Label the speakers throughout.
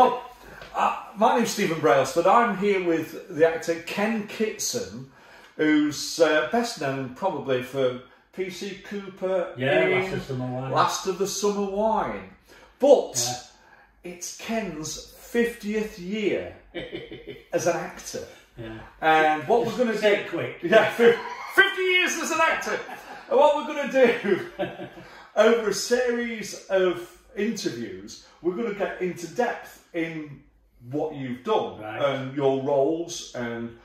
Speaker 1: well, uh, my name's Stephen Brailsford. I'm here with the actor Ken Kitson, who's uh, best known probably for PC Cooper
Speaker 2: Yeah,
Speaker 1: in
Speaker 2: Last of Summer Wine.
Speaker 1: Last of the Summer Wine. But it's Ken's 50th year as an actor.
Speaker 2: Yeah.
Speaker 1: And what we're going to do...
Speaker 2: quick.
Speaker 1: Yeah, 50 years as an actor. And what we're going to do over a series of interviews, we're going to get into depth in what you've done
Speaker 2: Right.
Speaker 1: and your roles and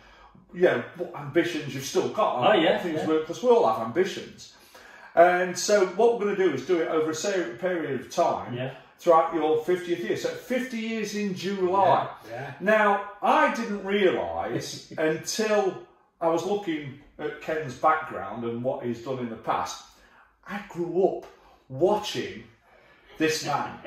Speaker 1: yeah, what ambitions you've still got.
Speaker 2: Oh, yeah,
Speaker 1: things
Speaker 2: yeah.
Speaker 1: because we all have ambitions. And so what we're going to do is do it over a period of time
Speaker 2: Yeah.
Speaker 1: throughout your 50th year. So 50 years in July.
Speaker 2: Yeah.
Speaker 1: Now, I didn't realise until I was looking at Ken's background and what he's done in the past, I grew up watching this man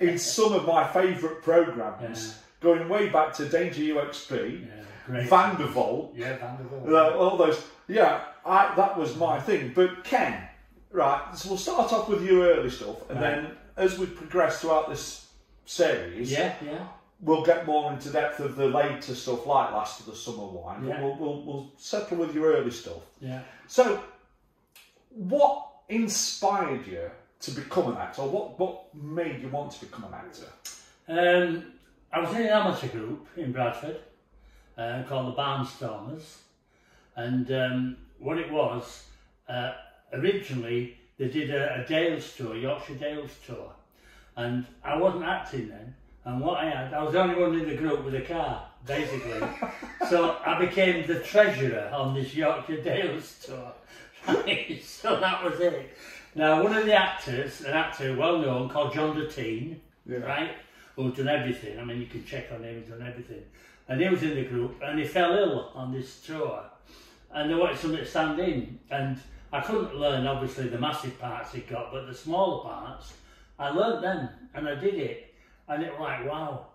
Speaker 1: in some of my favourite programmes, going way back to Danger UXB,
Speaker 2: Yeah.
Speaker 1: Vandervalk,
Speaker 2: Yeah, Vandervalk.
Speaker 1: uh, all those. Yeah, I, that was my thing. But Ken, right, so we'll start off with your early stuff, and
Speaker 2: Right.
Speaker 1: then as we progress throughout this series,
Speaker 2: Yeah, yeah.
Speaker 1: we'll get more into depth of the later stuff like Last of the Summer Wine.
Speaker 2: Yeah.
Speaker 1: We'll, we'll, we'll settle with your early stuff.
Speaker 2: Yeah.
Speaker 1: So, what inspired you to become an actor? What, what made you want to become an actor?
Speaker 2: Um, I was in an amateur group in Bradford uh, called the Barnstormers, and um, what it was, uh, originally they did a, a Dales tour, Yorkshire Dales tour, and I wasn't acting then. And what I had, I was the only one in the group with a car, basically. so I became the treasurer on this Yorkshire Dales tour. Right? so that was it. Now, one of the actors, an actor well known called John Deteen,
Speaker 1: Yeah.
Speaker 2: right, who's done everything. I mean, you can check on him, he's done everything. And he was in the group and he fell ill on this tour. And they wanted somebody to stand in. And I couldn't learn, obviously, the massive parts he got, but the smaller parts, I learned them and I did it. And it was like, wow.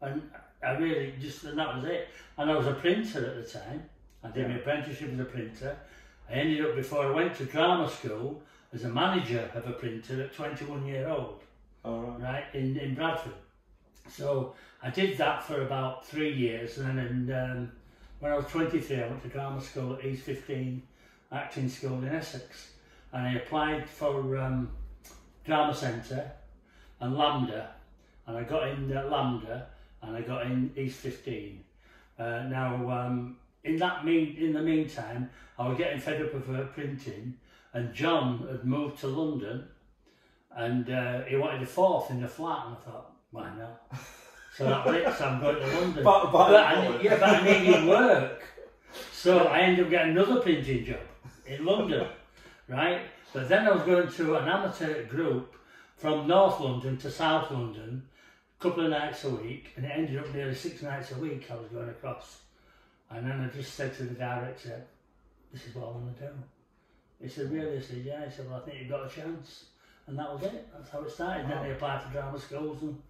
Speaker 2: And I really just, and that was it. And I was a printer at the time. I did my apprenticeship as a printer. I ended up, before I went to drama school, as a manager of a printer at 21 year old
Speaker 1: All right.
Speaker 2: right, in, in Bradford. So I did that for about three years, and then in, um, when I was 23, I went to drama school at East 15 Acting School in Essex, and I applied for um, Drama Centre and LAMDA, and I got in at LAMDA, and I got in East 15. Uh, now, um, in that mean, in the meantime, I was getting fed up of uh, printing, and John had moved to London, and uh, he wanted a fourth in the flat, and I thought, why not? So that was it. So I'm going to London.
Speaker 1: But- but-
Speaker 2: but I, yeah, but I needed work, so I ended up getting another printing job in London, right? But then I was going to an amateur group from North London to South London, a couple of nights a week, and it ended up nearly six nights a week I was going across. And then I just said to the director, "This is what I want to do." He said, "Really?" I said, "Yeah." He said, "Well, I think you've got a chance." And that was it. That's how it started. Then I applied for drama schools and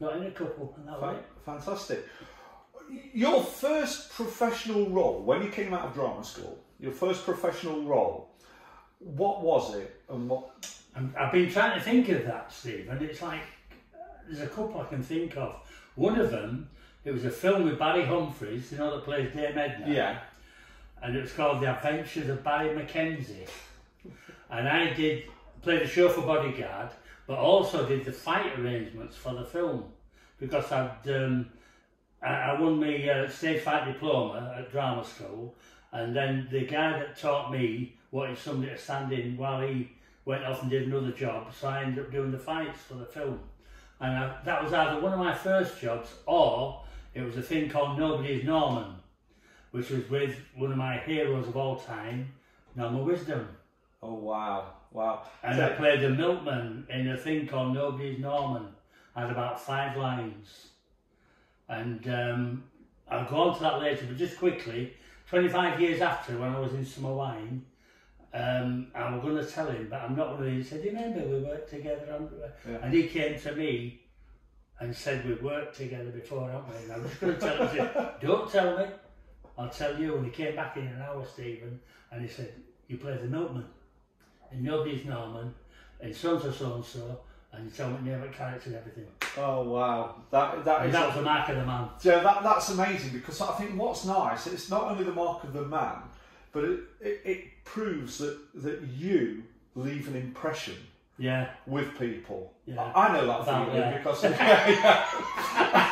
Speaker 2: got in a couple, and that was it.
Speaker 1: Fantastic. Your first professional role, when you came out of drama school, your first professional role, what was it and what?
Speaker 2: I've been trying to think of that, Steve, and it's like there's a couple I can think of. One of them, it was a film with Barry Humphries, you know, that plays Dame Edna.
Speaker 1: Yeah.
Speaker 2: And it was called The Adventures of Barry McKenzie. and I did play the chauffeur bodyguard, but also did the fight arrangements for the film because I'd um, I, I won my uh, stage fight diploma at drama school, and then the guy that taught me wanted somebody to stand in while he went off and did another job, so I ended up doing the fights for the film. And I, that was either one of my first jobs or it was a thing called Nobody's Norman which was with one of my heroes of all time, Norman Wisdom.
Speaker 1: Oh wow, wow.
Speaker 2: And I played the milkman in a thing called Nobody's Norman. I had about five lines. And um, I'll go on to that later, but just quickly, 25 years after, when I was in Summer Wine, um, I was going to tell him, but I'm not going to. He said, remember we worked together on...
Speaker 1: Yeah.
Speaker 2: And he came to me and said, we've worked together before, haven't we? And I was going to tell him, don't tell me. I'll tell you. And he came back in an hour, Stephen, and he said, you play the milkman. And nobody's Norman, and so and so, so and so, and you tell what name of character and everything.
Speaker 1: Oh wow, that that
Speaker 2: And
Speaker 1: is
Speaker 2: that was the mark of the man.
Speaker 1: yeah, that that's amazing because I think what's nice, it's not only the mark of the man, but it it, it proves that that you leave an impression
Speaker 2: Yeah,
Speaker 1: with people.
Speaker 2: Yeah.
Speaker 1: I, I know that feeling because yeah, yeah.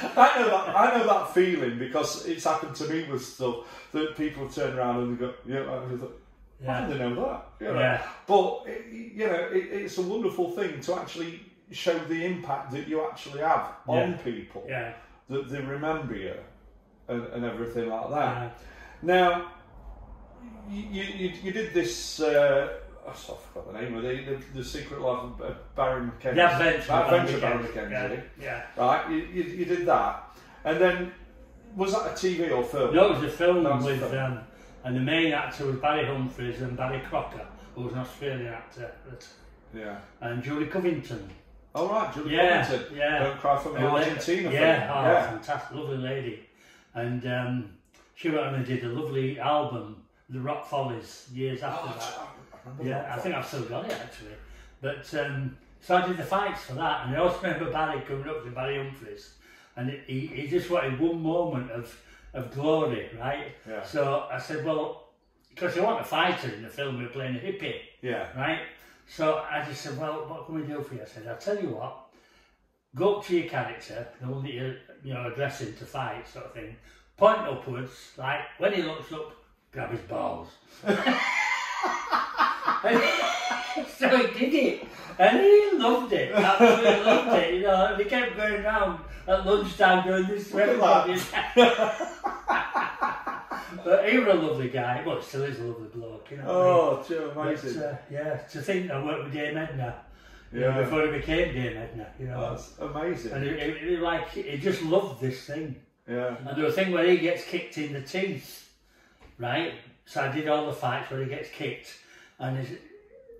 Speaker 1: I know that I know that feeling because it's happened to me with stuff that people turn around and they go, yeah, I thought, how
Speaker 2: yeah,
Speaker 1: do they know that? You know?
Speaker 2: Yeah.
Speaker 1: But it, you know, it, it's a wonderful thing to actually show the impact that you actually have on
Speaker 2: Yeah.
Speaker 1: people
Speaker 2: yeah,
Speaker 1: that they remember you and, and everything like that.
Speaker 2: yeah.
Speaker 1: Now, you, you, you did this. Uh, I forgot the name of it. The, the Secret Life of uh, Barry McKenzie.
Speaker 2: The adventure.
Speaker 1: Uh,
Speaker 2: of
Speaker 1: Adventure
Speaker 2: Barry McKenzie.
Speaker 1: McKenzie.
Speaker 2: Yeah,
Speaker 1: Right, you, you, you did that, and then was that a TV or film?
Speaker 2: No, it was a film
Speaker 1: was a
Speaker 2: with,
Speaker 1: film.
Speaker 2: um, and the main actor was Barry Humphries and Barry Crocker, who was an Australian actor,
Speaker 1: Yeah.
Speaker 2: and Julie Covington.
Speaker 1: All right, Julie
Speaker 2: Yeah,
Speaker 1: Covington.
Speaker 2: yeah.
Speaker 1: Don't cry for me,
Speaker 2: la-
Speaker 1: Argentina.
Speaker 2: Yeah, oh,
Speaker 1: yeah.
Speaker 2: fantastic, lovely lady. And um, she went and did a lovely album, The Rock Follies, years after
Speaker 1: Oh,
Speaker 2: that. Yeah, I think I've still got it actually. But um, so I did the fights for that, and I also remember Barry coming up to Barry Humphries, and he, he just wanted one moment of, of glory, right?
Speaker 1: Yeah.
Speaker 2: So I said, well, because you want a fighter in the film, we're playing a hippie,
Speaker 1: Yeah.
Speaker 2: right? So I just said, well, what can we do for you? I said, I'll tell you what, go up to your character, the one that you're you know, addressing to fight, sort of thing, point upwards, like when he looks up, grab his balls. so he did it, and he loved it, absolutely loved it, you know, and he kept going round at lunchtime doing this to everybody. but he was a lovely guy, well, still is a lovely bloke, you know. what I mean?
Speaker 1: Oh, Joe,
Speaker 2: But,
Speaker 1: amazing.
Speaker 2: uh, yeah, to think I worked with Dame Edna, you know, before he became Dame Edna, you know.
Speaker 1: That's amazing.
Speaker 2: and he, he, he like he just loved this thing.
Speaker 1: yeah.
Speaker 2: And there was a thing where he gets kicked in the teeth, right? So I did all the fights where he gets kicked, and his,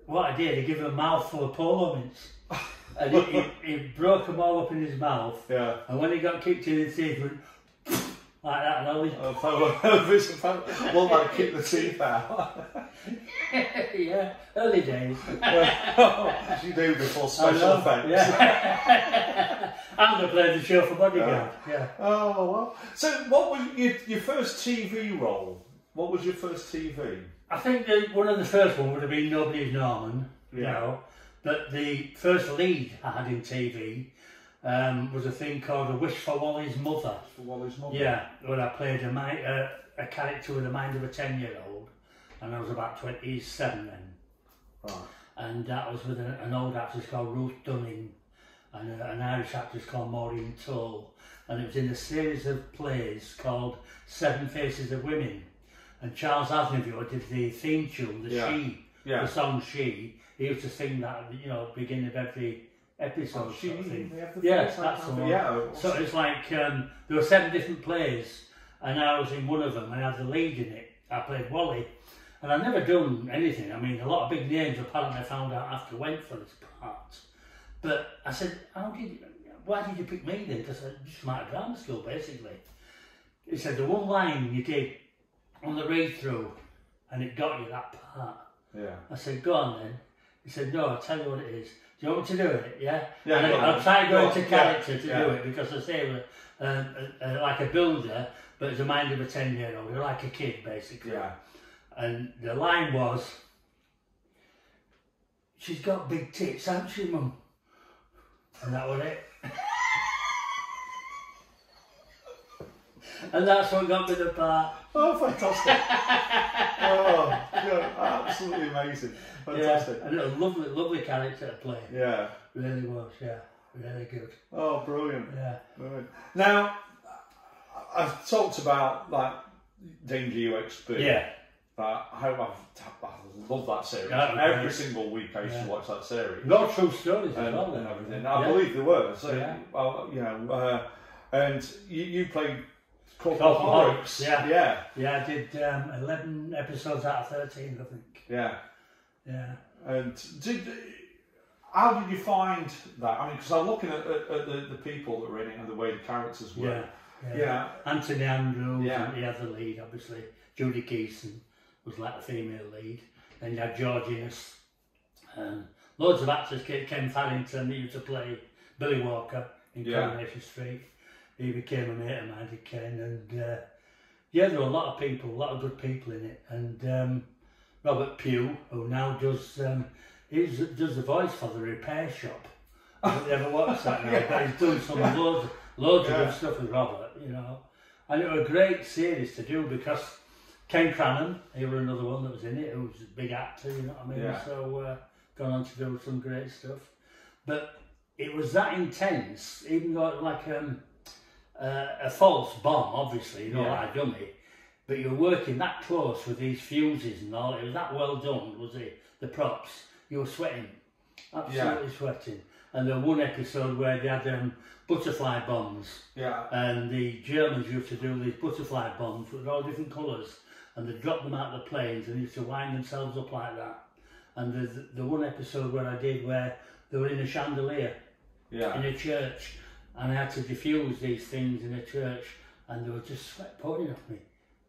Speaker 2: what I did, I give him a mouthful of polo mints, and he, he, he broke them all up in his mouth.
Speaker 1: Yeah.
Speaker 2: And when he got kicked in the teeth, he went like that, and all he,
Speaker 1: Polo- it's a polo- Well, like kick the teeth out.
Speaker 2: yeah, early days.
Speaker 1: As you do before
Speaker 2: I
Speaker 1: special effects.
Speaker 2: Yeah. I'm going to the show for Bodyguard. Yeah.
Speaker 1: Oh, well. So, what was your, your first TV role? What was your first TV?
Speaker 2: I think that one of the first one would have been Nobody's Norman, you know. But the first lead I had in TV um, was a thing called A Wish for Wally's Mother.
Speaker 1: For Wally's mum?
Speaker 2: Yeah, where I played a, uh, a character with the mind of a 10 year old, and I was about 27 then. And that was with a, an old actress called Ruth Dunning and a, an Irish actress called Maureen Toal. And it was in a series of plays called Seven Faces of Women. And Charles Aznavour did the theme tune, the
Speaker 1: Yeah.
Speaker 2: She,
Speaker 1: Yeah.
Speaker 2: the song She. He used to sing that, you know, at the beginning of every episode.
Speaker 1: Oh, she,
Speaker 2: sort of thing.
Speaker 1: they have
Speaker 2: Yeah, that's the one.
Speaker 1: Yeah.
Speaker 2: So it's like um, there were seven different plays, and I was in one of them. And I had the lead in it. I played Wally, and I'd never done anything. I mean, a lot of big names apparently I found out after went for this part. But I said, "How did? You, why did you pick me then?" Because I just come out drama school, basically. He said the one line you did on the read through, and it got you that part.
Speaker 1: yeah.
Speaker 2: I said, "Go on then." He said, "No, I'll tell you what it is. Do you want me to do it? Yeah."
Speaker 1: Yeah,
Speaker 2: And I,
Speaker 1: on
Speaker 2: I'll try and
Speaker 1: Go
Speaker 2: into
Speaker 1: Yeah,
Speaker 2: character to
Speaker 1: yeah.
Speaker 2: do it because I say uh, uh, like a builder, but it's a mind of a ten-year-old. You're like a kid, basically.
Speaker 1: Yeah.
Speaker 2: And the line was, "She's got big tits, hasn't she, mum?" And that was it. and that's what got me the part.
Speaker 1: Oh, fantastic. oh, absolutely amazing. Fantastic.
Speaker 2: Yeah, and a lovely, lovely character to play.
Speaker 1: Yeah.
Speaker 2: Really was, yeah, really good.
Speaker 1: Oh, brilliant.
Speaker 2: Yeah,
Speaker 1: brilliant. Now, I've talked about like Danger UXB.
Speaker 2: yeah,
Speaker 1: Uh, I I've, I love that series.
Speaker 2: Yeah,
Speaker 1: Every single week I used
Speaker 2: Yeah.
Speaker 1: to watch that series.
Speaker 2: of true stories
Speaker 1: and,
Speaker 2: well.
Speaker 1: and everything. I
Speaker 2: Yeah.
Speaker 1: believe there were. So,
Speaker 2: Yeah.
Speaker 1: well, you know, uh, and you, you played Corporal
Speaker 2: Corporal
Speaker 1: Horrocks.
Speaker 2: Horrocks, yeah.
Speaker 1: yeah,
Speaker 2: Yeah, I did um, 11 episodes out of 13, I think.
Speaker 1: yeah.
Speaker 2: Yeah.
Speaker 1: And did how did you find that? I mean, because I'm looking at, at, at the, the people that were in it and the way the characters were.
Speaker 2: Yeah. Yeah.
Speaker 1: Yeah.
Speaker 2: Anthony Andrews,
Speaker 1: Yeah.
Speaker 2: and he had the lead, obviously. Judy Geeson was like the female lead. Then you had George Innes, and loads of actors. Ken Ken Farrington, he used to play Billy Walker in
Speaker 1: Yeah.
Speaker 2: Coronation Street. He became a mate of mine, did Ken, and uh, yeah, there were a lot of people, a lot of good people in it. And um, Robert Pugh, who now does, um, he's, does the voice for the repair shop. I don't know if you ever watched that now, but he's done some loads, loads of good stuff with Robert, you know. And it was a great series to do because Ken Cranham, he was another one that was in it, who was a big actor, you know what I mean?
Speaker 1: Yeah.
Speaker 2: So, uh, gone on to do some great stuff. But it was that intense, even though like um, uh, a false bomb, obviously, you know,
Speaker 1: Yeah.
Speaker 2: like a dummy. But you're working that close with these fuses and all. It was that well done, was it? The props. You were sweating, absolutely sweating. And there was one episode where they had um, butterfly bombs,
Speaker 1: Yeah.
Speaker 2: and the Germans used to do these butterfly bombs with all different colours, and they dropped them out of the planes and used to wind themselves up like that. And the the one episode where I did where they were in a chandelier
Speaker 1: Yeah.
Speaker 2: in a church, and I had to diffuse these things in a church, and they were just sweat pouring off me.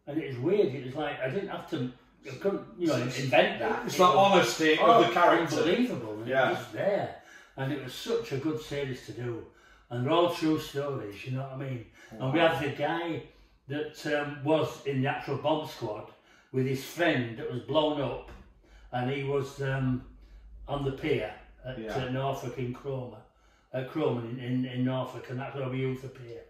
Speaker 2: And it was weird. It was like I didn't have to, I couldn't, you know, invent that.
Speaker 1: It's
Speaker 2: It
Speaker 1: the honesty
Speaker 2: oh,
Speaker 1: of the character.
Speaker 2: Unbelievable. And
Speaker 1: Yeah.
Speaker 2: It was there, and it was such a good series to do, and they're all true stories. You know what I mean? And we had the guy that um, was in the actual bomb squad with his friend that was blown up, and he was um, on the pier at
Speaker 1: Yeah.
Speaker 2: uh, Norfolk in Cromer, at Cromer in, in, Norfolk, and that's where we used to pier.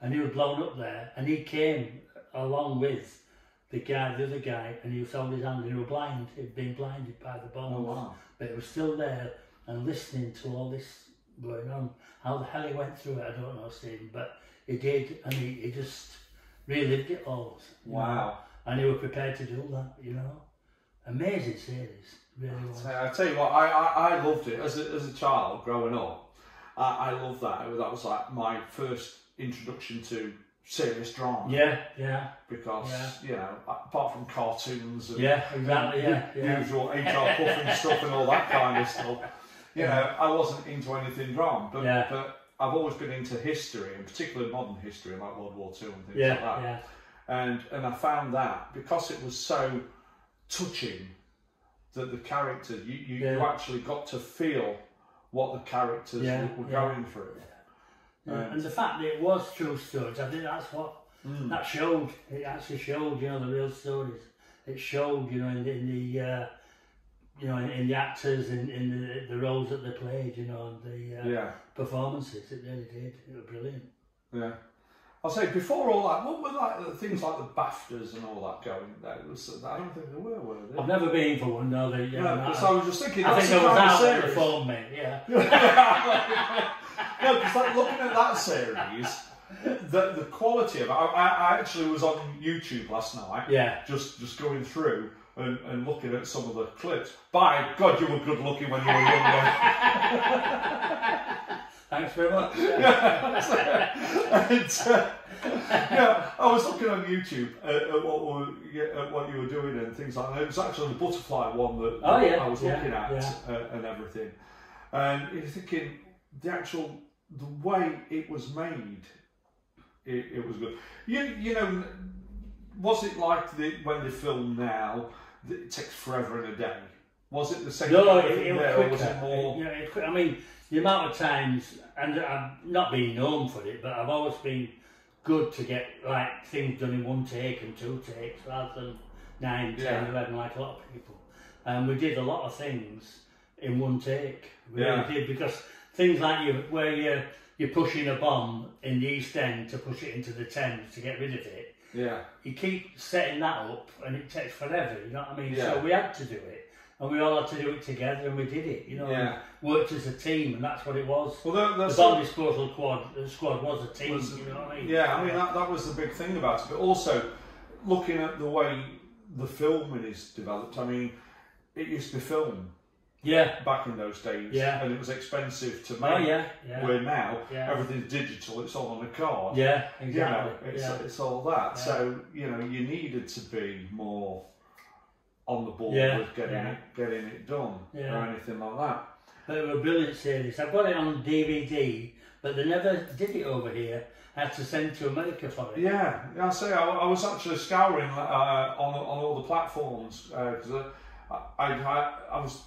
Speaker 2: And he was blown up there, and he came along with the guy, the other guy, and he was holding his hand, and he was blind. He'd been blinded by the bombs,
Speaker 1: Oh, wow.
Speaker 2: but he was still there and listening to all this going on. How the hell he went through it, I don't know, Stephen, but he did, and he, he just relived it all. you know.
Speaker 1: Wow.
Speaker 2: And he was prepared to do that, you know. Amazing series, really was.
Speaker 1: So I tell you what, I, I, I loved it as a, as a child growing up. I, I loved that. That was like my first introduction to serious drama.
Speaker 2: Yeah, yeah,
Speaker 1: Because
Speaker 2: Yeah.
Speaker 1: you know, apart from cartoons and
Speaker 2: yeah, exactly, yeah, yeah.
Speaker 1: usual HR Pufnstuf stuff and all that kind of stuff, you know, I wasn't into anything drama. But
Speaker 2: Yeah.
Speaker 1: but I've always been into history, and particularly modern history, like World War Two and things
Speaker 2: Yeah,
Speaker 1: like that.
Speaker 2: yeah,
Speaker 1: and and I found that because it was so touching that the character you, you, you actually got to feel what the characters
Speaker 2: Yeah,
Speaker 1: were, were
Speaker 2: yeah.
Speaker 1: going through.
Speaker 2: yeah.
Speaker 1: Um,
Speaker 2: And the fact that it was true stories, I think that's what
Speaker 1: Mm.
Speaker 2: that showed. It actually showed, you know, the real stories. It showed, you know, in, the- in the, uh, you know, in, in the actors, in, in the, the roles that they played, you know, and the uh,
Speaker 1: Yeah,
Speaker 2: performances. It really did. It was brilliant.
Speaker 1: yeah. I'll say before all that, what were like the things like the Baftas and all that going? There was, uh, I don't think there were, were there?
Speaker 2: I've never been for one, no. They, yeah,
Speaker 1: no,
Speaker 2: no,
Speaker 1: because I was just thinking.
Speaker 2: I think I
Speaker 1: the
Speaker 2: was out
Speaker 1: series.
Speaker 2: phoned me, yeah.
Speaker 1: no, because like looking at that series, the the quality of it. I, I I actually was on YouTube last night.
Speaker 2: Yeah.
Speaker 1: just just going through and, and looking at some of the clips. By God, you were good looking when you were younger.
Speaker 2: Thanks very much.
Speaker 1: and, uh, yeah, I was looking on YouTube at, at what were, at what you were doing and things like that. It was actually the butterfly one that,
Speaker 2: Oh, yeah,
Speaker 1: I was
Speaker 2: yeah,
Speaker 1: looking at
Speaker 2: yeah.
Speaker 1: uh, and everything. And you're thinking the actual the way it was made, it, it was good. You you know, was it like the, when they film now? that It takes forever and a day. Was it the same
Speaker 2: No, it, it was quicker.
Speaker 1: was it more?
Speaker 2: It- you know, it I mean, the amount of times, and I've not been known for it, but I've always been good to get like things done in one take and two takes rather than nine, ten,
Speaker 1: Yeah.
Speaker 2: eleven, like a lot of people. And we did a lot of things in one take. We
Speaker 1: Yeah.
Speaker 2: really did because things like you, where you you're pushing a bomb in the East End to push it into the Thames to get rid of it.
Speaker 1: Yeah,
Speaker 2: You keep setting that up, and it takes forever. You know what I mean?
Speaker 1: Yeah.
Speaker 2: So we had to do it, and we all had to do it together, and we did it. You know,
Speaker 1: Yeah.
Speaker 2: worked as a team, and that's what it was.
Speaker 1: well, there,
Speaker 2: The
Speaker 1: there's
Speaker 2: bomb disposal squad, the squad was a team.
Speaker 1: Was-
Speaker 2: you know what I mean?
Speaker 1: Yeah, I mean that, that was the big thing about it. But also looking at the way the filming is developed. I mean, it used to be film
Speaker 2: yeah,
Speaker 1: back in those days,
Speaker 2: Yeah.
Speaker 1: and it was expensive to oh, make.
Speaker 2: oh yeah, yeah,
Speaker 1: Where now
Speaker 2: Yeah.
Speaker 1: everything's digital; it's all on a card.
Speaker 2: yeah,
Speaker 1: You know,
Speaker 2: exactly.
Speaker 1: it's,
Speaker 2: yeah.
Speaker 1: it's all that. So you know, you needed to be more on the ball
Speaker 2: Yeah,
Speaker 1: with getting
Speaker 2: yeah.
Speaker 1: it getting it done
Speaker 2: Yeah.
Speaker 1: or anything like that.
Speaker 2: But it was a brilliant series. I've got it on DVD, but they never did it over here. I had to send to America for it.
Speaker 1: Yeah, yeah. I say I, I was actually scouring uh, on on all the platforms because I, I I I was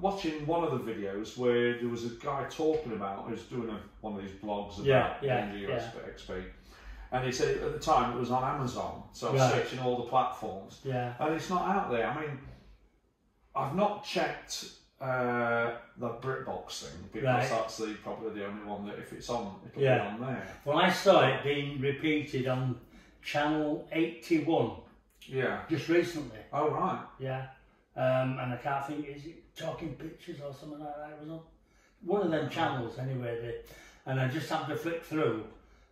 Speaker 1: watching one of the videos where there was a guy talking about who's doing a, one of these blogs about
Speaker 2: Yeah, yeah,
Speaker 1: the
Speaker 2: yeah.
Speaker 1: UXB, and he said at the time it was on Amazon, so I was
Speaker 2: Right.
Speaker 1: searching all the platforms,
Speaker 2: Yeah.
Speaker 1: and it's not out there. I mean, I've not checked uh, the BritBox thing because
Speaker 2: Right.
Speaker 1: that's the probably the only one that if it's on, it'll
Speaker 2: Yeah.
Speaker 1: be on there.
Speaker 2: Well, I saw it being repeated on channel 81
Speaker 1: Yeah.
Speaker 2: just recently.
Speaker 1: Oh right.
Speaker 2: Yeah. Um, and I can't think, is it Talking Pictures or something like that? It was on one of them channels anyway. That, and I just happened to flick through,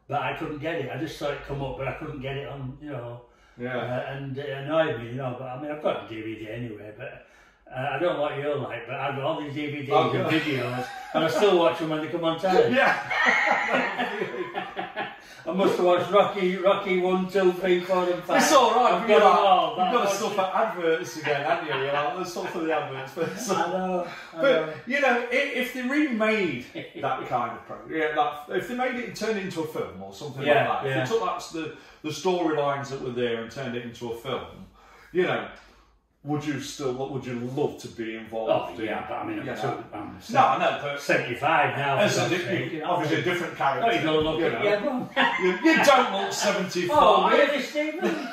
Speaker 2: but I couldn't get it. I just saw it come up, but I couldn't get it on, you know. Uh,
Speaker 1: Yeah.
Speaker 2: and it annoyed me, you know. But I mean, I've got a DVD anyway, but. Uh, I don't know what you're like, but I've got all these DVDs
Speaker 1: Oh,
Speaker 2: and videos, and I still watch them when they come on telly.
Speaker 1: yeah.
Speaker 2: I must have watched Rocky, Rocky one, two, three, four, and five.
Speaker 1: It's all right.
Speaker 2: I've
Speaker 1: You've
Speaker 2: got all.
Speaker 1: you've got to at adverts again, haven't you? You're like, there's stuff for the adverts. But,
Speaker 2: it. I know. I know.
Speaker 1: you know, if, if they remade that kind of program, yeah, that, if they made it and turned it into a film or something
Speaker 2: Yeah,
Speaker 1: like that,
Speaker 2: yeah.
Speaker 1: if they took that, the, the storylines that were there and turned it into a film, you know, would you still, would you love to be
Speaker 2: Oh,
Speaker 1: involved in?
Speaker 2: yeah, but I mean, I'm, too,
Speaker 1: know?
Speaker 2: I'm
Speaker 1: No, I know, but
Speaker 2: 75 now.
Speaker 1: as a
Speaker 2: God's
Speaker 1: di-
Speaker 2: sake, you
Speaker 1: obviously a different character.
Speaker 2: Oh, you gotta look
Speaker 1: you know.
Speaker 2: yeah.
Speaker 1: You, you don't look 75.
Speaker 2: Oh, really, Stephen?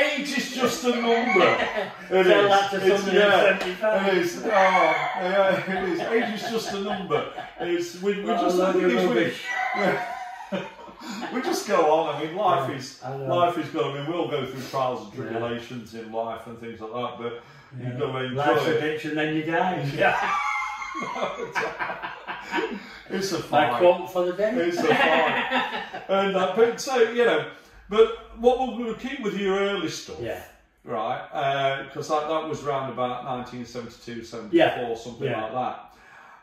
Speaker 1: Age is just a number. It
Speaker 2: Tell
Speaker 1: is.
Speaker 2: that to
Speaker 1: It's- yeah,
Speaker 2: who's 75.
Speaker 1: It is. Oh, yeah, it is. Age is just a number. It's we, we
Speaker 2: a
Speaker 1: just I think
Speaker 2: of
Speaker 1: it's we, just go on. I mean, life
Speaker 2: Yeah,
Speaker 1: is life is good. I mean, we'll go through trials and
Speaker 2: Yeah.
Speaker 1: tribulations in life and things like that, but
Speaker 2: Yeah.
Speaker 1: you go enjoy
Speaker 2: Life's a
Speaker 1: it.
Speaker 2: and then you die. Yeah.
Speaker 1: It's a
Speaker 2: My
Speaker 1: fight.
Speaker 2: quote for the day.
Speaker 1: It's a fight. and uh, but so you know, but what we'll, we'll keep with your early stuff.
Speaker 2: Yeah.
Speaker 1: right? Because that, that was round about 1972, 74,
Speaker 2: Yeah,
Speaker 1: something
Speaker 2: yeah.
Speaker 1: like that.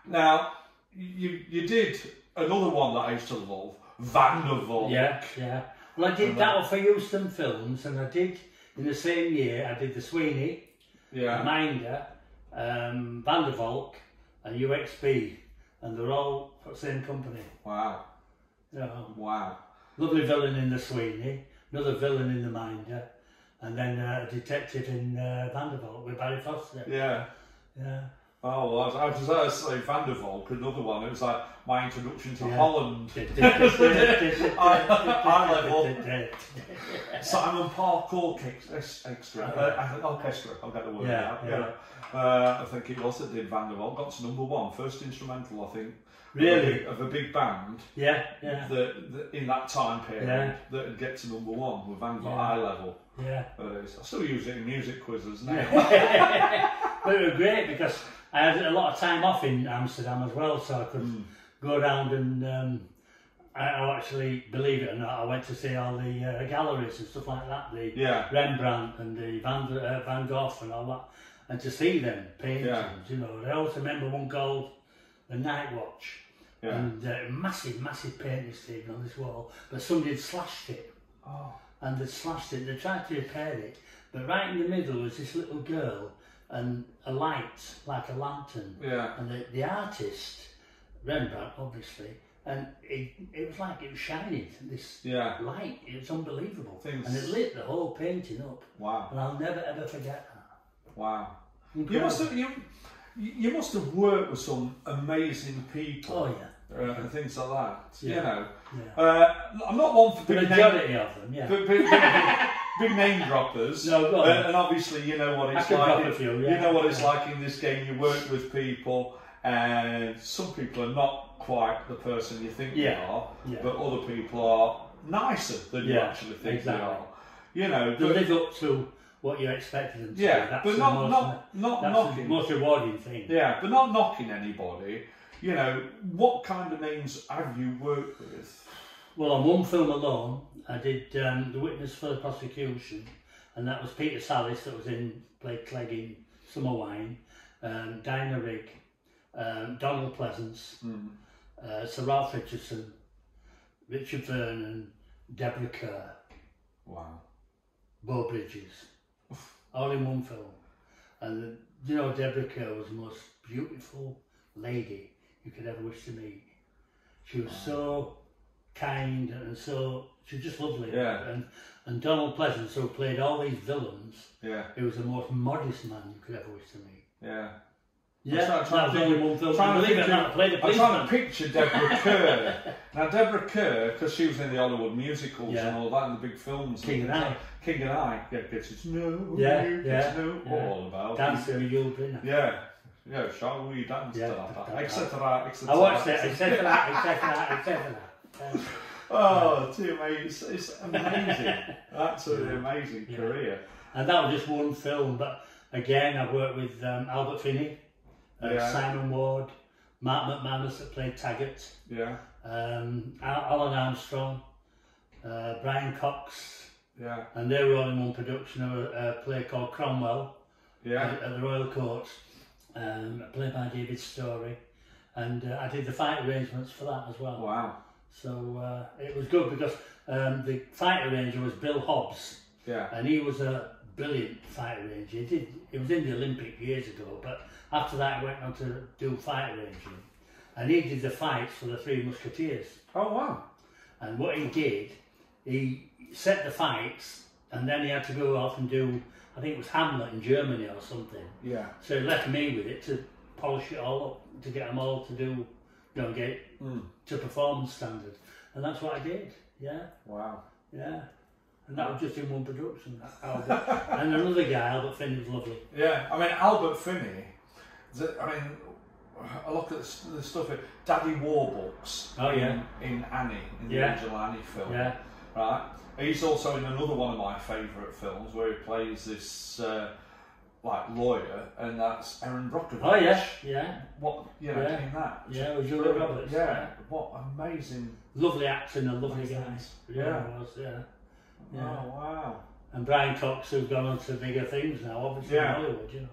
Speaker 1: Now, you you did another one that I used to love, Vandervalk.
Speaker 2: Yeah, yeah. Well, I did that one for Euston Films, and I did in the same year. I did the Sweeney,
Speaker 1: Yeah.
Speaker 2: Minder, um, Vandervalk, and UXB, and they're all the same company.
Speaker 1: Wow.
Speaker 2: You know,
Speaker 1: Wow.
Speaker 2: lovely villain in the Sweeney, another villain in the Minder, and then uh, a detective in uh, Vandervalk with Barry Foster.
Speaker 1: Yeah.
Speaker 2: Yeah.
Speaker 1: Oh, well, I was, I was going to say Vandervalk, another one. It was like my introduction to
Speaker 2: Yeah.
Speaker 1: Holland. Simon Parkour ex- extra, uh, orchestra. I'll get the word
Speaker 2: Yeah,
Speaker 1: out.
Speaker 2: yeah.
Speaker 1: Uh, I think it was that did Vandervalk. Got to number one, first instrumental, I think.
Speaker 2: Really?
Speaker 1: Of a, big band
Speaker 2: Yeah, yeah,
Speaker 1: that, that in that time period
Speaker 2: Yeah.
Speaker 1: that would get to number one with Vandervalk
Speaker 2: Yeah.
Speaker 1: eye level.
Speaker 2: yeah.
Speaker 1: It's, I still use it in music quizzes now.
Speaker 2: but it was great because I had a lot of time off in Amsterdam as well, so I could
Speaker 1: Mm. go
Speaker 2: around and um, I, I actually, believe it or not, I went to see all the uh, galleries and stuff like that, the
Speaker 1: Yeah.
Speaker 2: Rembrandt and the Van, uh, Van Gogh and all that, and to see them paintings,
Speaker 1: Yeah.
Speaker 2: you know. I also remember one called The Night Watch,
Speaker 1: Yeah.
Speaker 2: and uh, massive, massive painting, Stephen, on this wall, but somebody had slashed it
Speaker 1: Oh.
Speaker 2: and they slashed it. They tried to repair it, but right in the middle was this little girl and a light, like a lantern.
Speaker 1: Yeah.
Speaker 2: And the, the artist, Rembrandt, obviously, and it, it was like it was shining, this
Speaker 1: Yeah.
Speaker 2: light. It was unbelievable.
Speaker 1: Things-
Speaker 2: And it lit the whole painting up.
Speaker 1: Wow.
Speaker 2: And I'll never ever forget that.
Speaker 1: Wow. You must have you, you must have worked with some amazing people.
Speaker 2: Oh, yeah.
Speaker 1: uh, and things like that.
Speaker 2: Yeah.
Speaker 1: You know,
Speaker 2: Yeah.
Speaker 1: uh, I'm not one for
Speaker 2: The
Speaker 1: name,
Speaker 2: majority of them, yeah.
Speaker 1: big, big, big name droppers.
Speaker 2: No, go on.
Speaker 1: And obviously, you know what it's like.
Speaker 2: few, yeah.
Speaker 1: You know what it's like in this game. You work with people, and some people are not quite the person you think they are,
Speaker 2: Yeah.
Speaker 1: but other people are nicer than you actually think
Speaker 2: exactly.
Speaker 1: they are. You know,
Speaker 2: They live up to what you expected them to.
Speaker 1: yeah,
Speaker 2: That's
Speaker 1: but not
Speaker 2: most,
Speaker 1: not not
Speaker 2: that's
Speaker 1: knocking.
Speaker 2: the most rewarding thing.
Speaker 1: Yeah, but not knocking anybody. You know, what kind of names have you worked with?
Speaker 2: Well, on one film alone, I did um, The Witness for the Prosecution, and that was Peter Sallis that was in, played Clegg in Summer Wine, um, Diana Rigg, um, Donald Pleasence,
Speaker 1: Mm.
Speaker 2: uh, Sir Ralph Richardson, Richard Vernon, Deborah Kerr,
Speaker 1: Wow.
Speaker 2: Beau Bridges, all in one film. And you know, Deborah Kerr was the most beautiful lady you could ever wish to meet. She was so kind, and so she was just lovely.
Speaker 1: Yeah.
Speaker 2: And and Donald Pleasence, who played all these villains,
Speaker 1: Yeah,
Speaker 2: he was the most modest man you could ever wish to meet.
Speaker 1: yeah.
Speaker 2: Yeah,
Speaker 1: trying-
Speaker 2: that
Speaker 1: trying to think-
Speaker 2: one film.
Speaker 1: trying to
Speaker 2: Believe it or
Speaker 1: think
Speaker 2: I played a
Speaker 1: I'm trying to picture Deborah Kerr. now, Deborah Kerr, because she was in the Hollywood musicals
Speaker 2: Yeah.
Speaker 1: and all that, and the big films.
Speaker 2: King and
Speaker 1: things
Speaker 2: I.
Speaker 1: King and I. Yeah, gets to know.
Speaker 2: Yeah,
Speaker 1: you get
Speaker 2: yeah,
Speaker 1: to know
Speaker 2: yeah.
Speaker 1: all about.
Speaker 2: Dancer with Yul Brynner.
Speaker 1: Yeah. Yeah, shall we dance
Speaker 2: Yeah,
Speaker 1: to that? Etc. Etc.
Speaker 2: I watched it, except for that, except for that, except for that.
Speaker 1: Oh, dear me, it's, it's amazing. Absolutely amazing
Speaker 2: Yeah.
Speaker 1: career.
Speaker 2: And that was just one film, but again, I've worked with um, Albert Finney, uh,
Speaker 1: Yeah.
Speaker 2: Simon Ward, Mark McManus that played Taggart,
Speaker 1: Yeah,
Speaker 2: um, Alun Armstrong, uh, Brian Cox,
Speaker 1: yeah,
Speaker 2: and they were all in one production of a, a play called Cromwell
Speaker 1: yeah.
Speaker 2: at, at the Royal Courts, um, played by David Storey, and uh, I did the fight arrangements for that as well.
Speaker 1: Wow.
Speaker 2: So uh, it was good because um, the fight arranger was Bill Hobbs,
Speaker 1: Yeah,
Speaker 2: and he was a brilliant fight arranger. He did. He was in the Olympic years ago, but after that he went on to do fight arranging, and he did the fights for the Three Musketeers.
Speaker 1: Oh, wow.
Speaker 2: And what he did, he set the fights, and then he had to go off and do. I think it was Hamlet in Germany or something.
Speaker 1: Yeah.
Speaker 2: So he left me with it to polish it all up, to get them all to do, you know, get it
Speaker 1: Mm.
Speaker 2: to performance standard, and that's what I did. Yeah.
Speaker 1: Wow.
Speaker 2: Yeah. And that was just in one production. And another guy, Albert Finney, was lovely.
Speaker 1: Yeah, I mean, Albert Finney, the- I mean, I look at the stuff at Daddy Warbucks
Speaker 2: Oh, yeah.
Speaker 1: in, in Annie, in the
Speaker 2: Yeah.
Speaker 1: original Annie film.
Speaker 2: Yeah.
Speaker 1: Right? He's also in another one of my favourite films where he plays this, uh, like, lawyer, and that's Erin Brockovich.
Speaker 2: Oh, yeah. Yeah.
Speaker 1: What, you know,
Speaker 2: Yeah.
Speaker 1: in that.
Speaker 2: Yeah, it was Julia
Speaker 1: Brilliant.
Speaker 2: Roberts.
Speaker 1: Yeah, what amazing.
Speaker 2: Lovely actor and a lovely guy.
Speaker 1: Yeah.
Speaker 2: Yeah, was, yeah. Yeah.
Speaker 1: Oh, wow.
Speaker 2: And Brian Cox, who's gone on to bigger things now, obviously
Speaker 1: Yeah.
Speaker 2: in Hollywood, you know.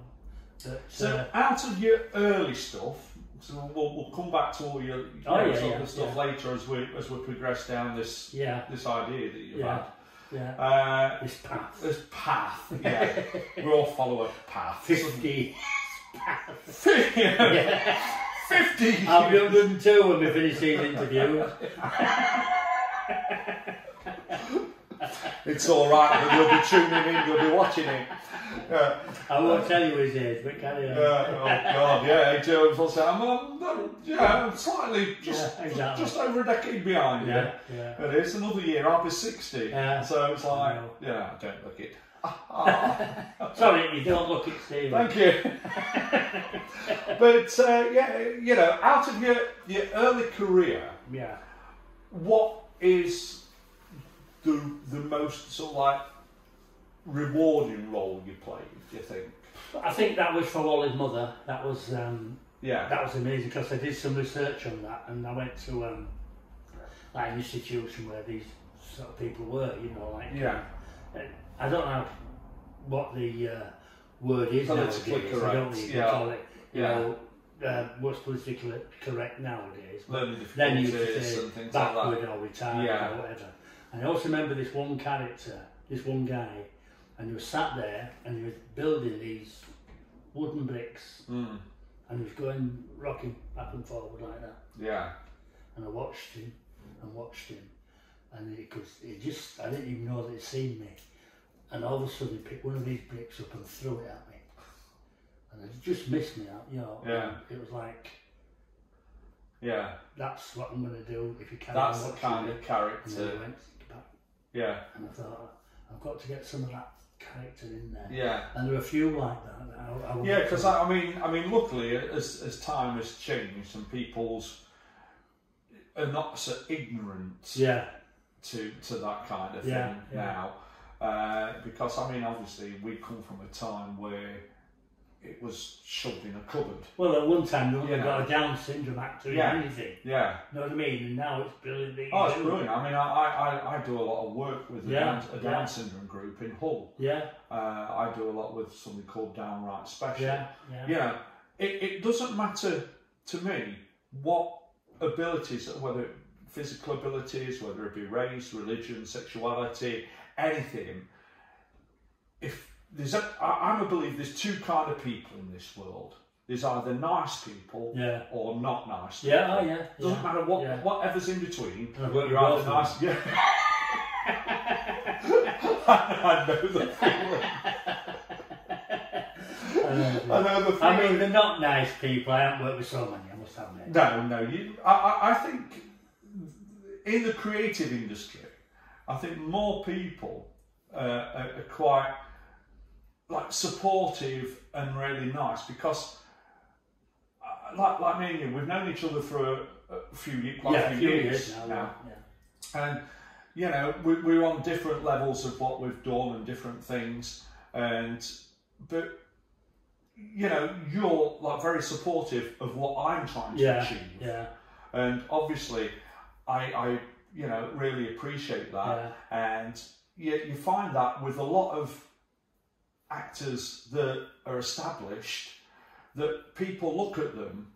Speaker 2: But,
Speaker 1: So,
Speaker 2: uh,
Speaker 1: out of your early stuff, so we'll, we'll come back to all your you
Speaker 2: Oh, yeah,
Speaker 1: sort of
Speaker 2: yeah,
Speaker 1: stuff
Speaker 2: yeah.
Speaker 1: later as we as we progress down this
Speaker 2: yeah,
Speaker 1: this idea that you've
Speaker 2: yeah, yeah.
Speaker 1: Uh,
Speaker 2: This path.
Speaker 1: this path, yeah, we all follow a path.
Speaker 2: 50.
Speaker 1: yeah.
Speaker 2: yeah.
Speaker 1: fifty.
Speaker 2: I'll be 102 when we finish these interviews.
Speaker 1: It's all right, but you'll be tuning in, you'll be watching it. Yeah.
Speaker 2: I won't tell you his age, but carry on.
Speaker 1: Yeah, oh God, yeah, Age will say, I'm, yeah, I'm slightly, just,
Speaker 2: Yeah, exactly.
Speaker 1: just over a decade behind you.
Speaker 2: Yeah, yeah.
Speaker 1: But it's another year, I'll be 60.
Speaker 2: Yeah.
Speaker 1: So it's like,
Speaker 2: I
Speaker 1: yeah, I don't look it.
Speaker 2: Sorry, you don't look it, Steve.
Speaker 1: Thank you. but, uh, yeah, you know, out of your, your early career,
Speaker 2: Yeah.
Speaker 1: what is the, the most sort of like rewarding role you played, do you think?
Speaker 2: I think that was for Wally's mother. That was um,
Speaker 1: Yeah.
Speaker 2: that was amazing because I did some research on that, and I went to um, like an institution where these sort of people were. You know, like
Speaker 1: Yeah.
Speaker 2: uh, I don't know what the uh, word is nowadays. I don't
Speaker 1: correct, yeah.
Speaker 2: you call it. You
Speaker 1: Yeah.
Speaker 2: know, uh, what's politically correct nowadays.
Speaker 1: Learning
Speaker 2: Then you say
Speaker 1: and things like
Speaker 2: backward
Speaker 1: that.
Speaker 2: or retired
Speaker 1: Yeah.
Speaker 2: or whatever. And I also remember this one character, this one guy, and he was sat there and he was building these wooden bricks
Speaker 1: Mm.
Speaker 2: and he was going rocking back and forward like that.
Speaker 1: Yeah.
Speaker 2: And I watched him and watched him, and it was it just I didn't even know that he'd seen me. And all of a sudden, he picked one of these bricks up and threw it at me, and it just missed me out. You know,
Speaker 1: Yeah.
Speaker 2: it was like
Speaker 1: Yeah.
Speaker 2: that's what I'm going to do if you carry
Speaker 1: That's the kind of character.
Speaker 2: I went back
Speaker 1: Yeah.
Speaker 2: and I thought I've got to get some of that character in there.
Speaker 1: Yeah.
Speaker 2: And there are a few like that. that I, I
Speaker 1: Yeah, because I, I mean, I mean, luckily, as as time has changed and people's are not so ignorant
Speaker 2: yeah,
Speaker 1: to to that kind of thing
Speaker 2: Yeah, yeah.
Speaker 1: now, uh, because I mean, obviously, we come from a time where it was shoved in a cupboard.
Speaker 2: well, at one time, no
Speaker 1: You
Speaker 2: got a Down syndrome actor
Speaker 1: Yeah.
Speaker 2: in anything.
Speaker 1: Yeah.
Speaker 2: You know what I mean? And now it's brilliant.
Speaker 1: Oh, it's brilliant. I mean, I, I, I do a lot of work with a,
Speaker 2: Yeah,
Speaker 1: Down, a Down
Speaker 2: yeah.
Speaker 1: syndrome group in Hull.
Speaker 2: Yeah,
Speaker 1: Uh, I do a lot with something called Downright Special.
Speaker 2: yeah, yeah.
Speaker 1: you know, it, it doesn't matter to me what abilities, whether physical abilities, whether it be race, religion, sexuality, anything. If there's, a, I, I'm a believer there's two kind of people in this world. there's either nice people
Speaker 2: Yeah.
Speaker 1: or not nice.
Speaker 2: Yeah,
Speaker 1: people.
Speaker 2: oh yeah.
Speaker 1: Doesn't
Speaker 2: yeah.
Speaker 1: matter what
Speaker 2: yeah.
Speaker 1: whatever's in between.
Speaker 2: Worked
Speaker 1: You're
Speaker 2: with
Speaker 1: either nice. Yeah. I know the feeling. I know the feeling.
Speaker 2: I mean, they're not nice people. I haven't worked with so many, I must admit.
Speaker 1: No, no. You, I, I, I think in the creative industry, I think more people uh, are, are quite like supportive and really nice because, uh, like, like me and you, we've known each other for a, a few, quite
Speaker 2: yeah,
Speaker 1: a few years,
Speaker 2: years now.
Speaker 1: now,
Speaker 2: Yeah.
Speaker 1: and you know we, we're on different levels of what we've done and different things, and but you know you're like very supportive of what I'm trying to
Speaker 2: Yeah,
Speaker 1: achieve.
Speaker 2: yeah,
Speaker 1: and obviously I, I you know really appreciate that. And you, you find that with a lot of actors that are established that people look at them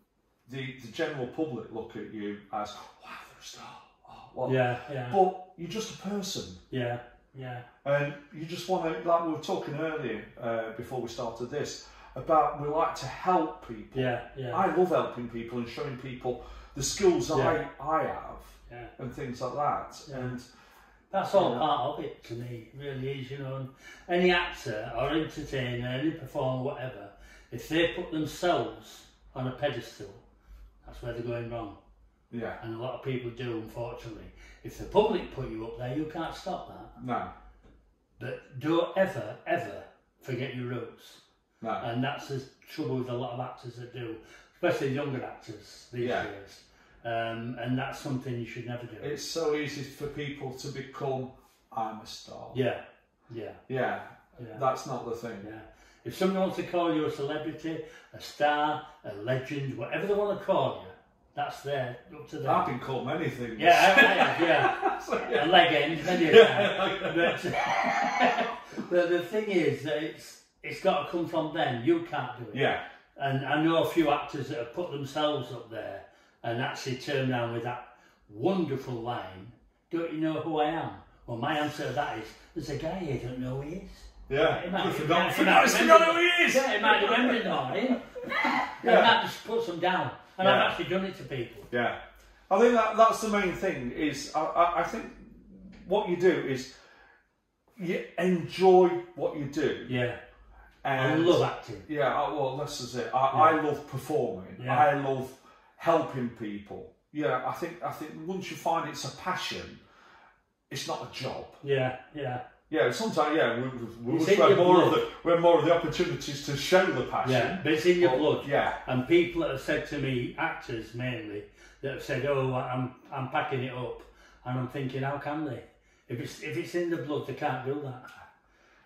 Speaker 1: the, the general public look at you as wow they're a star oh, well,
Speaker 2: yeah, yeah,
Speaker 1: but you're just a person
Speaker 2: yeah, yeah,
Speaker 1: and you just want to like we were talking earlier uh, before we started this about we like to help people
Speaker 2: yeah, yeah,
Speaker 1: I love helping people and showing people the skills
Speaker 2: Yeah.
Speaker 1: I, I have
Speaker 2: yeah.
Speaker 1: and things like that.
Speaker 2: Yeah.
Speaker 1: And
Speaker 2: That's all
Speaker 1: Yeah.
Speaker 2: part of it to me, it really is, you know. And any actor or entertainer, any performer, whatever, if they put themselves on a pedestal, that's where they're going wrong.
Speaker 1: yeah,
Speaker 2: And a lot of people do, unfortunately. If the public put you up there, you can't stop that.
Speaker 1: no,
Speaker 2: But don't ever, ever forget your roots.
Speaker 1: no,
Speaker 2: And that's the trouble with a lot of actors that do, especially younger actors these
Speaker 1: Yeah.
Speaker 2: days. Um, and that's something you should never do.
Speaker 1: it's so easy for people to become I'm a star.
Speaker 2: yeah, yeah,
Speaker 1: yeah,
Speaker 2: yeah.
Speaker 1: that's not the thing.
Speaker 2: Yeah. If somebody wants to call you a celebrity, a star, a legend, whatever they want to call you, that's their up to them.
Speaker 1: I've been called many things.
Speaker 2: yeah, I, I yeah.
Speaker 1: So, yeah.
Speaker 2: A leg end, many a. But, but the thing is that it's it's got to come from them. You can't do it.
Speaker 1: yeah,
Speaker 2: And I know a few actors that have put themselves up there and actually turned around with that wonderful line, Don't you know who I am? Well, my answer to that is, there's a guy here don't know who he is.
Speaker 1: yeah.
Speaker 2: It might-
Speaker 1: I've
Speaker 2: it
Speaker 1: forgotten,
Speaker 2: might- it might
Speaker 1: who he is.
Speaker 2: Yeah, it might remember in the morning.
Speaker 1: Yeah.
Speaker 2: And that just puts them down. And
Speaker 1: Yeah.
Speaker 2: I've actually done it to people.
Speaker 1: Yeah, I think that that's the main thing. Is I, I, I think what you do is you enjoy what you do.
Speaker 2: Yeah.
Speaker 1: And
Speaker 2: I love acting.
Speaker 1: Yeah, well, this is it. I, I love performing.
Speaker 2: Yeah.
Speaker 1: I love helping people. Yeah, I think I think once you find it's a passion, it's not a job.
Speaker 2: Yeah, yeah.
Speaker 1: Yeah, sometimes yeah, we, we, we
Speaker 2: It's
Speaker 1: wish
Speaker 2: in
Speaker 1: we had
Speaker 2: your
Speaker 1: more of the we had more of the opportunities to show the passion.
Speaker 2: Yeah, but it's in your
Speaker 1: But,
Speaker 2: blood.
Speaker 1: Yeah,
Speaker 2: And people that have said to me, actors mainly, that have said, "Oh, I'm I'm packing it up," and I'm thinking, how can they? If it's if it's in the blood, they can't do that,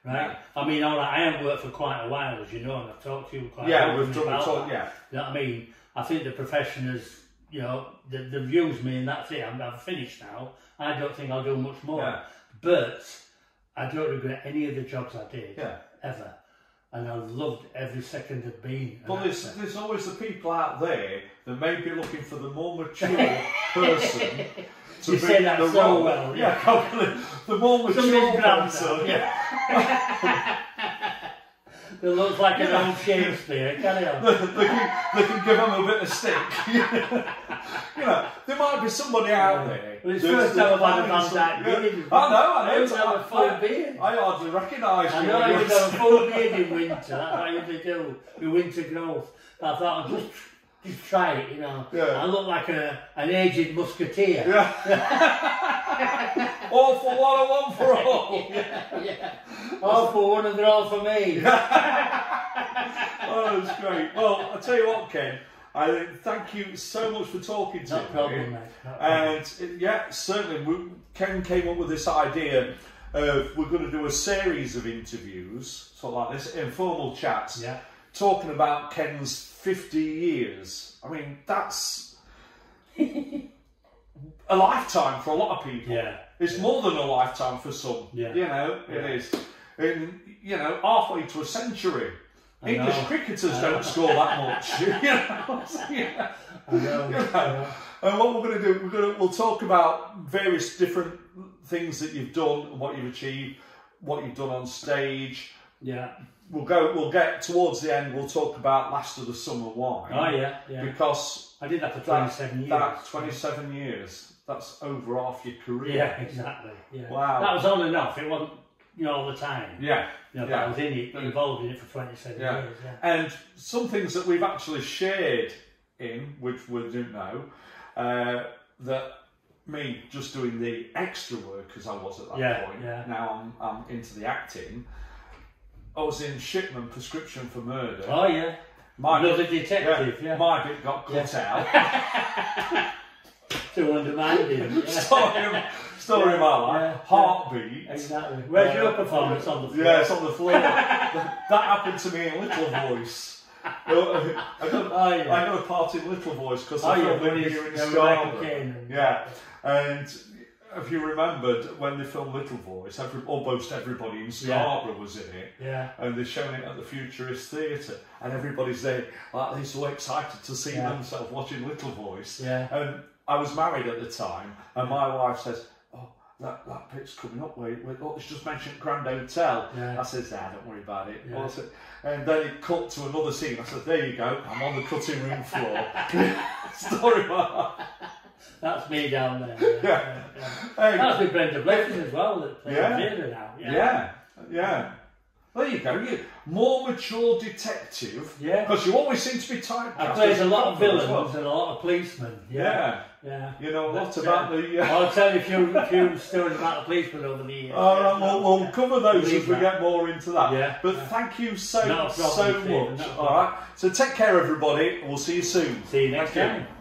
Speaker 2: right? I mean, all right, I haven't worked for quite a while, as you know, and I've talked to you quite.
Speaker 1: yeah, we've done
Speaker 2: about that.
Speaker 1: Yeah,
Speaker 2: You know what I mean? I think the profession has, you know, they, they've used me and that's it. I'm, I'm finished now. I don't think I'll do much more.
Speaker 1: Yeah.
Speaker 2: But I don't regret any of the jobs I did,
Speaker 1: yeah.
Speaker 2: ever. And I've loved every second of being
Speaker 1: But there's,
Speaker 2: actor.
Speaker 1: there's always the people out there that may be looking for the more mature person to
Speaker 2: You
Speaker 1: be
Speaker 2: say that
Speaker 1: the
Speaker 2: so
Speaker 1: role.
Speaker 2: well,
Speaker 1: Yeah, the more mature
Speaker 2: grandson,
Speaker 1: Yeah.
Speaker 2: It looks like an old Shakespeare, can it?
Speaker 1: they, they can, they can give them a bit of stick. you know, there might be somebody out there.
Speaker 2: Well, it's first time I've had a Van Dyke beard.
Speaker 1: I know, I know.
Speaker 2: I have a full
Speaker 1: I,
Speaker 2: beard.
Speaker 1: I hardly recognise you.
Speaker 2: I
Speaker 1: you.
Speaker 2: know I used have a full beard in winter. That's what I used to do with winter growth. I thought I'd just, just try it, you know.
Speaker 1: Yeah.
Speaker 2: I look like a, an aged musketeer.
Speaker 1: Yeah. all for one and one for all.
Speaker 2: yeah. All for one and they're all for me.
Speaker 1: Oh, that's great. Well, I'll tell you what, Ken. I thank you so much for talking to
Speaker 2: No
Speaker 1: me.
Speaker 2: problem, mate. No.
Speaker 1: And uh, yeah, certainly, we, Ken came up with this idea of we're going to do a series of interviews, sort of like this, informal chats,
Speaker 2: Yeah.
Speaker 1: Talking about Ken's 50 years. I mean, that's a lifetime for a lot of people.
Speaker 2: Yeah.
Speaker 1: It's more than a lifetime for some.
Speaker 2: Yeah.
Speaker 1: You know,
Speaker 2: Yeah.
Speaker 1: it is. And, you know, halfway to a century.
Speaker 2: I
Speaker 1: English
Speaker 2: know.
Speaker 1: cricketers don't score that much. you know? Yeah.
Speaker 2: I know.
Speaker 1: You know. And what we're going to do, we're going to we'll talk about various different things that you've done and what you've achieved, what you've done on stage,
Speaker 2: Yeah.
Speaker 1: We'll go. We'll get towards the end. We'll talk about last of the summer wine.
Speaker 2: Oh yeah, yeah.
Speaker 1: Because
Speaker 2: I did that for
Speaker 1: that,
Speaker 2: 27 years.
Speaker 1: that 27 years. That's over half your career.
Speaker 2: Yeah, exactly. Yeah.
Speaker 1: Wow.
Speaker 2: That was on and off. It wasn't, you know, all the time.
Speaker 1: Yeah.
Speaker 2: You know, but
Speaker 1: yeah.
Speaker 2: I was in it, involved in it for 27
Speaker 1: Yeah.
Speaker 2: years. Yeah.
Speaker 1: And some things that we've actually shared in, which we didn't know, uh, that me just doing the extra work because I was at that
Speaker 2: Yeah,
Speaker 1: point.
Speaker 2: yeah.
Speaker 1: Now I'm, I'm into the acting. I was in Shipman Prescription for Murder.
Speaker 2: Oh yeah.
Speaker 1: my
Speaker 2: Another
Speaker 1: bit,
Speaker 2: detective. Yeah.
Speaker 1: my bit got cut out.
Speaker 2: To undermine him. Yeah.
Speaker 1: story of, story of my life.
Speaker 2: Yeah, yeah.
Speaker 1: Heartbeat.
Speaker 2: Exactly. Where's
Speaker 1: Uh,
Speaker 2: your performance on the floor?
Speaker 1: Yeah, it's on the floor. that happened to me in Little Voice. I got,
Speaker 2: Oh, yeah.
Speaker 1: I got a part in Little Voice because
Speaker 2: Oh,
Speaker 1: I
Speaker 2: yeah, when he's yeah, Rebecca
Speaker 1: Scarborough. Yeah, and if you remembered when they filmed Little Voice, every, almost everybody in Scarborough was in it.
Speaker 2: Yeah.
Speaker 1: And they're showing it at the Futurist Theatre, and everybody's there, like they're so excited to see
Speaker 2: Yeah.
Speaker 1: themselves watching Little Voice.
Speaker 2: Yeah.
Speaker 1: And I was married at the time, and my wife says, "Oh, that, that bit's coming up. Wait, wait, oh, it's just mentioned Grand Hotel."
Speaker 2: Yeah.
Speaker 1: I says, "Nah, don't worry about it."
Speaker 2: Yeah.
Speaker 1: Said- and then it cut to another scene. I said, "There you go. I'm on the cutting room floor." Story.
Speaker 2: That's me down there. Yeah.
Speaker 1: Yeah.
Speaker 2: yeah, yeah.
Speaker 1: Hey,
Speaker 2: That's with Brenda Blethyn as well that plays
Speaker 1: Yeah.
Speaker 2: Vera now. Yeah.
Speaker 1: yeah, yeah. There you go. You more mature detective.
Speaker 2: Yeah.
Speaker 1: Because you always seem to be typecast.
Speaker 2: I played a lot of villains
Speaker 1: well.
Speaker 2: and a lot of policemen.
Speaker 1: Yeah.
Speaker 2: Yeah. Yeah.
Speaker 1: You know a lot
Speaker 2: But,
Speaker 1: about the. Uh,
Speaker 2: I'll tell you a few, a few stories about the policemen over the years.
Speaker 1: All right, we'll, we'll cover those
Speaker 2: Leave
Speaker 1: as we
Speaker 2: that.
Speaker 1: get more into that.
Speaker 2: Yeah.
Speaker 1: But
Speaker 2: Yeah.
Speaker 1: thank you so,
Speaker 2: problem,
Speaker 1: so much. All right. So take care, everybody. We'll see you soon.
Speaker 2: See you next
Speaker 1: Thank you.
Speaker 2: time.